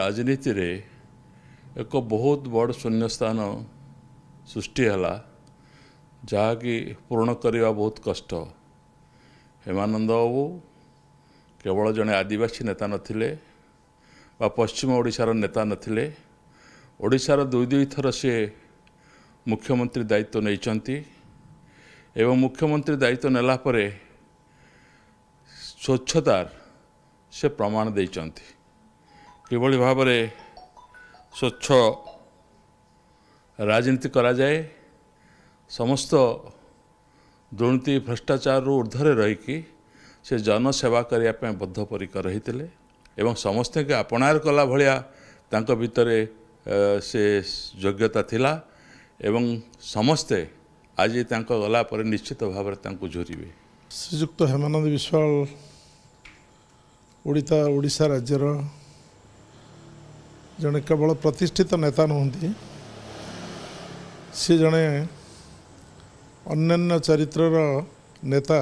ରାଜନୀତିରେ ଏକ ବହୁତ ବଡ଼ ଶୂନ୍ୟସ୍ଥାନ ସୃଷ୍ଟି ହେଲା ଯାହାକି ପୂରଣ କରିବା ବହୁତ କଷ୍ଟ। ହେମାନନ୍ଦ ବାବୁ କେବଳ ଜଣେ ଆଦିବାସୀ ନେତା ନଥିଲେ ବା ପଶ୍ଚିମ ଓଡ଼ିଶାର ନେତା ନଥିଲେ ଓଡ଼ିଶାର ଦୁଇ ଦୁଇ ଥର ସିଏ ମୁଖ୍ୟମନ୍ତ୍ରୀ ଦାୟିତ୍ୱ ନେଇଛନ୍ତି ଏବଂ ମୁଖ୍ୟମନ୍ତ୍ରୀ ଦାୟିତ୍ୱ ନେଲା ପରେ ସ୍ୱଚ୍ଛତାର ସେ ପ୍ରମାଣ ଦେଇଛନ୍ତି। କିଭଳି ଭାବରେ ସ୍ୱଚ୍ଛ ରାଜନୀତି କରାଯାଏ ସମସ୍ତ ଦୁର୍ନୀତି ଭ୍ରଷ୍ଟାଚାରରୁ ଉର୍ଦ୍ଧ୍ୱରେ ରହିକି ସେ ଜନସେବା କରିବା ପାଇଁ ବଦ୍ଧପରିକର ରହିଥିଲେ ଏବଂ ସମସ୍ତଙ୍କୁ ଆପଣାର କଲା ଭଳିଆ ତାଙ୍କ ଭିତରେ ସେ ଯୋଗ୍ୟତା ଥିଲା ଏବଂ ସମସ୍ତେ ଆଜି ତାଙ୍କ ଗଲା ପରେ ନିଶ୍ଚିତ ଭାବରେ ତାଙ୍କୁ ଝୁରିବେ। ଶ୍ରୀଯୁକ୍ତ ହେମାନନ୍ଦ ବିଶ୍ୱାଳ ଓଡ଼ିଶା ଓଡ଼ିଶା ରାଜ୍ୟର ଜଣେ କେବଳ ପ୍ରତିଷ୍ଠିତ ନେତା ନୁହନ୍ତି ସେ ଜଣେ ଅନ୍ୟାନ୍ୟ ଚରିତ୍ରର ନେତା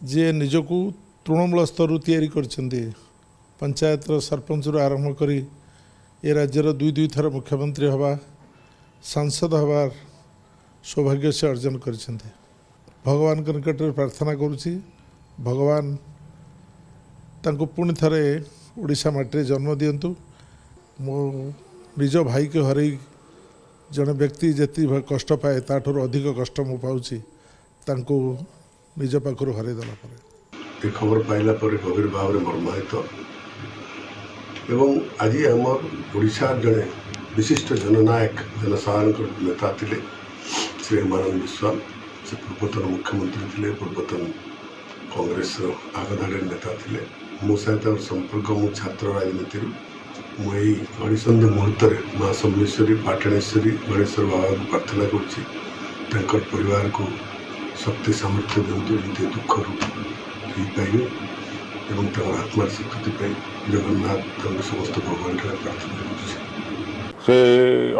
ଯିଏ ନିଜକୁ ତୃଣମୂଳ ସ୍ତରରୁ ତିଆରି କରିଛନ୍ତି ପଞ୍ଚାୟତର ସରପଞ୍ଚରୁ ଆରମ୍ଭ କରି ଏ ରାଜ୍ୟର ଦୁଇ ଦୁଇ ଥର ମୁଖ୍ୟମନ୍ତ୍ରୀ ହେବା ସାଂସଦ ହେବାର ସୌଭାଗ୍ୟ ସେ ଅର୍ଜନ କରିଛନ୍ତି ଭଗବାନଙ୍କ ନିକଟରେ ପ୍ରାର୍ଥନା କରୁଛି ଭଗବାନ ତାଙ୍କୁ ପୁଣି ଥରେ ଓଡ଼ିଶା ମାଟିରେ ଜନ୍ମ ଦିଅନ୍ତୁ ମୋ ନିଜ ଭାଇକୁ ହରେଇ ଜଣେ ବ୍ୟକ୍ତି ଯେତିକି କଷ୍ଟ ପାଏ ତାଠାରୁ ଅଧିକ କଷ୍ଟ ମୁଁ ପାଉଛି ତାଙ୍କୁ ନିଜ ପାଖରୁ ହରେଇ ଦେଲା ପରେ। ଏ ଖବର ପାଇଲା ପରେ ଗଭୀର ଭାବରେ ମର୍ମାହିତ। ଏବଂ ଆଜି ଆମର ଓଡ଼ିଶାର ଜଣେ ବିଶିଷ୍ଟ ଜନନାୟକ ଜନସାଧାରଣଙ୍କ ନେତା ଥିଲେ ଶ୍ରୀ ହେମାନନ୍ଦ ବିଶ୍ୱାଳ। ସେ ପୂର୍ବତନ ମୁଖ୍ୟମନ୍ତ୍ରୀ ଥିଲେ ପୂର୍ବତନ କଂଗ୍ରେସର ଆଗଧାଡ଼ିର ନେତା ଥିଲେ। ମୋ ସହିତ ସମ୍ପର୍କ ମୁଁ ଛାତ୍ର ରାଜନୀତିରୁ ମୁଁ ଏଇ ଘଡ଼ିସନ୍ଧି ମୁହୂର୍ତ୍ତରେ ମା ସମ୍ବେଶ୍ୱରୀ ପାଟଣେଶ୍ୱରୀ ଗଣେଶ୍ୱର ବାବାଙ୍କୁ ପ୍ରାର୍ଥନା କରୁଛି। ତାଙ୍କର ପରିବାରକୁ ଶକ୍ତି ସାମର୍ଥ୍ୟ ଦିଅନ୍ତୁ ଯେମିତି ଦୁଃଖରୁ ହେଇପାରିବେ ଏବଂ ତାଙ୍କର ଆତ୍ମାର ସ୍ୱୀକୃତି ପାଇଁ ଜଗନ୍ନାଥ ତାଙ୍କ ସମସ୍ତ ଭଗବାନଠାରେ ପ୍ରାର୍ଥନା କରୁଛି। ସେ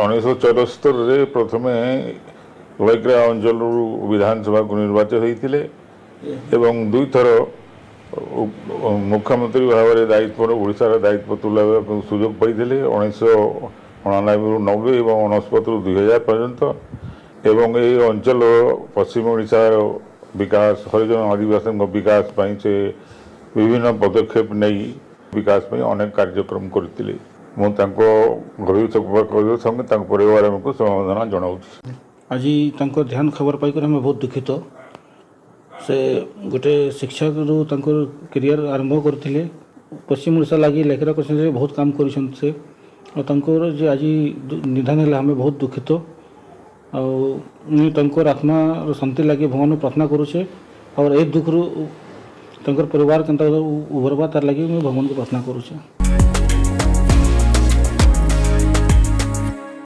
ଉଣେଇଶହ ଚଉସ୍ତରରେ ପ୍ରଥମେ ଲଇକ୍ରା ଅଞ୍ଚଳରୁ ବିଧାନସଭାକୁ ନିର୍ବାଚିତ ହୋଇଥିଲେ ଏବଂ ଦୁଇଥର ମୁଖ୍ୟମନ୍ତ୍ରୀ ଭାବରେ ଦାୟିତ୍ୱ ଓଡ଼ିଶାର ଦାୟିତ୍ୱ ତୁଲାଇବା ପାଇଁ ସୁଯୋଗ ପାଇଥିଲେ ଉଣେଇଶହ ଅଣାନବେରୁ ନବେ ଏବଂ ଅଣସ୍ପତରୁ ଦୁଇ ହଜାର ପର୍ଯ୍ୟନ୍ତ ଏବଂ ଏହି ଅଞ୍ଚଳ ପଶ୍ଚିମ ଓଡ଼ିଶାର ବିକାଶ ହରିଜନ ଆଦିବାସୀଙ୍କ ବିକାଶ ପାଇଁ ସେ ବିଭିନ୍ନ ପଦକ୍ଷେପ ନେଇ ବିକାଶ ପାଇଁ ଅନେକ କାର୍ଯ୍ୟକ୍ରମ କରିଥିଲେ ମୁଁ ତାଙ୍କ ଗଭୀର କରିବା ସଙ୍ଗେ ତାଙ୍କ ପରିବାରକୁ ସମବେଦନା ଜଣାଉଛି ଆଜି ତାଙ୍କ ଧ୍ୟାନ ଖବର ପାଇକରି ଆମେ ବହୁତ ଦୁଃଖିତ ସେ ଗୋଟେ ଶିକ୍ଷକରୁ ତାଙ୍କର କ୍ୟାରିୟର ଆରମ୍ଭ କରିଥିଲେ ପଶ୍ଚିମ ଓଡ଼ିଶା ଲାଗି ଲେଖରା କରିଛନ୍ତି ବହୁତ କାମ କରିଛନ୍ତି ସେ। ଆଉ ତାଙ୍କର ଯେ ଆଜି ନିଧନ ହେଲା ଆମେ ବହୁତ ଦୁଃଖିତ। ଆଉ ମୁଇଁ ତାଙ୍କର ଆତ୍ମାର ଶାନ୍ତି ଲାଗି ଭଗବାନଙ୍କୁ ପ୍ରାର୍ଥନା କରୁଛେ। ଆଉ ଏଇ ଦୁଃଖରୁ ତାଙ୍କର ପରିବାର କେନ୍ତା ଉଭରବା ତାର ଲାଗି ମୁଇଁ ଭଗବାନଙ୍କୁ ପ୍ରାର୍ଥନା କରୁଛେ।